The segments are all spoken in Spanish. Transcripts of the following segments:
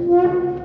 Yeah.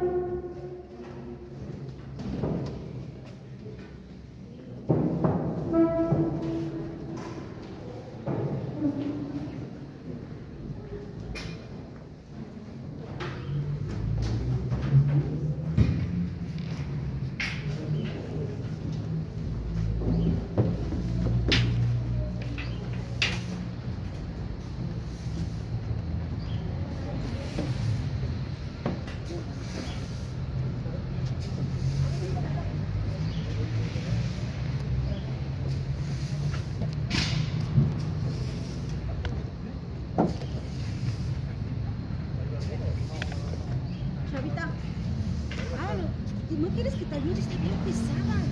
Quieres que te ayude? Está bien pesada.